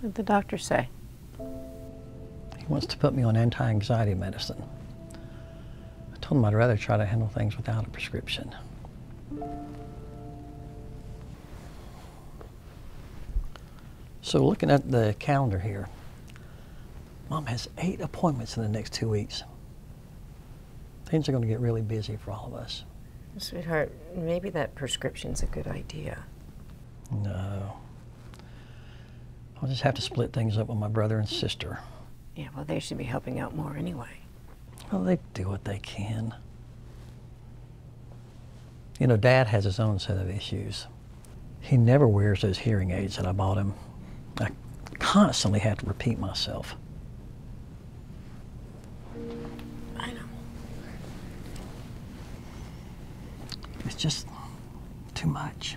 What did the doctor say? He wants to put me on anti-anxiety medicine. I told him I'd rather try to handle things without a prescription. So looking at the calendar here, Mom has eight appointments in the next two weeks. Things are going to get really busy for all of us. Sweetheart, maybe that prescription's a good idea. No. I'll just have to split things up with my brother and sister. Yeah, well, they should be helping out more anyway. Well, they do what they can. You know, Dad has his own set of issues. He never wears those hearing aids that I bought him. I constantly have to repeat myself. I know. It's just too much.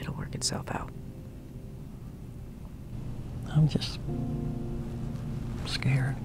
It'll work itself out. I'm just scared.